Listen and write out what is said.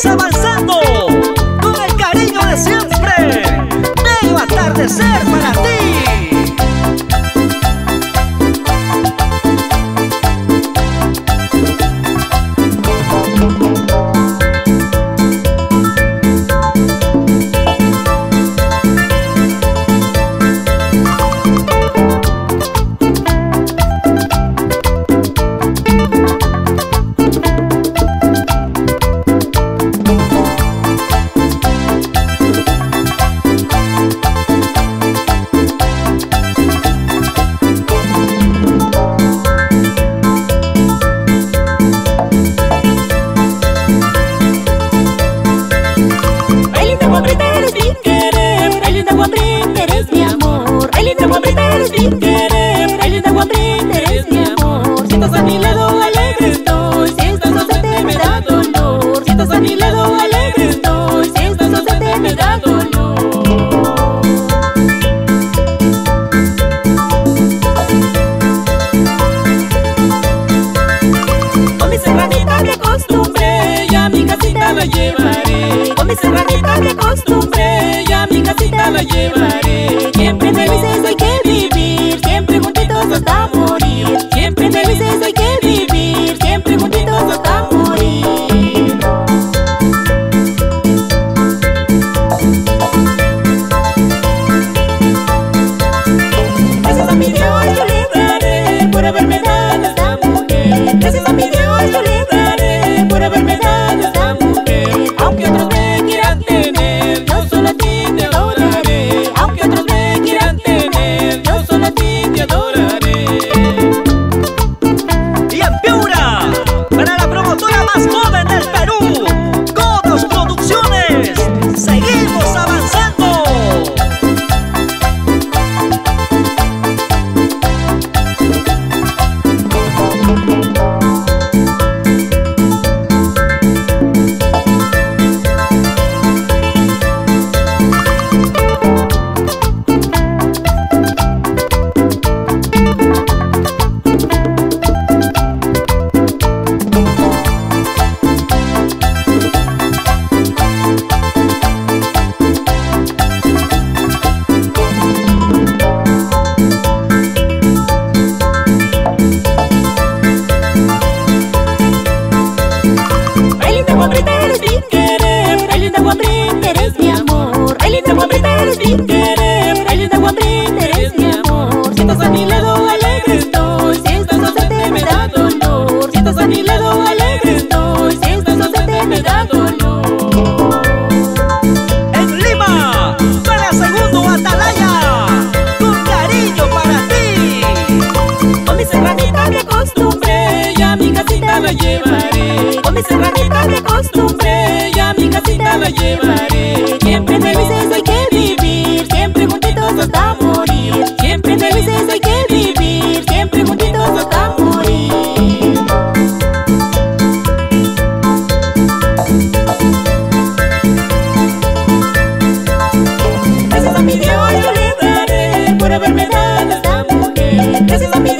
se llevaré, con mis herramientas de costumbre, yo a mi casita lo llevaré. Siempre felices hay que vivir, siempre juntitos nos acostumbré, yo a mi casita la llevaré. Siempre felices hay que vivir, siempre juntitos hasta morir. Siempre felices hay que vivir, siempre juntitos hasta morir. Gracias a mi Dios yo le daré por haberme dado esta mujer. Gracias a mi